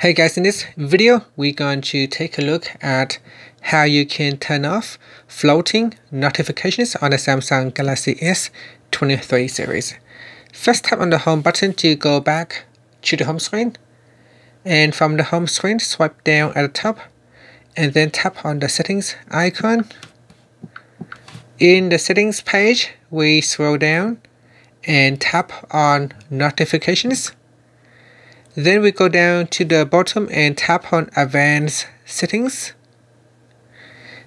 Hey guys, in this video, we're going to take a look at how you can turn off floating notifications on the Samsung Galaxy S23 series. First tap on the home button to go back to the home screen. And from the home screen, swipe down at the top and then tap on the settings icon. In the settings page, we scroll down and tap on notifications then we go down to the bottom and tap on advanced settings.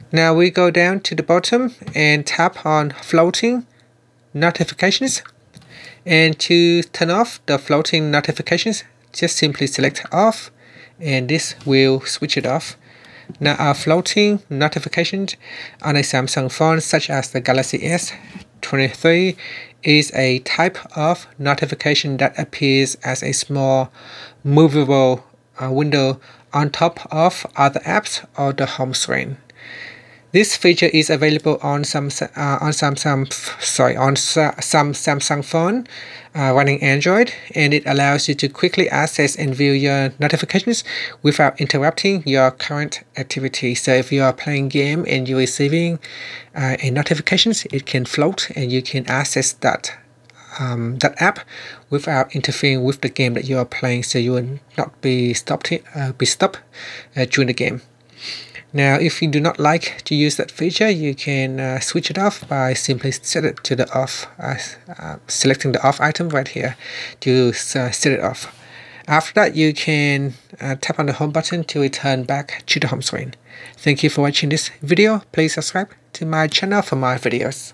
Now we go down to the bottom and tap on floating notifications. And to turn off the floating notifications, just simply select off and this will switch it off. Now our floating notifications on a Samsung phone such as the Galaxy S23 is a type of notification that appears as a small movable uh, window on top of other apps or the home screen. This feature is available on some uh, on Samsung sorry on some Samsung phone uh, running Android, and it allows you to quickly access and view your notifications without interrupting your current activity. So if you are playing game and you're receiving uh, a notifications, it can float and you can access that um, that app without interfering with the game that you are playing, so you will not be stopped uh, be stopped uh, during the game. Now, if you do not like to use that feature, you can uh, switch it off by simply set it to the off, uh, uh, selecting the off item right here to uh, set it off. After that, you can uh, tap on the home button to return back to the home screen. Thank you for watching this video. Please subscribe to my channel for more videos.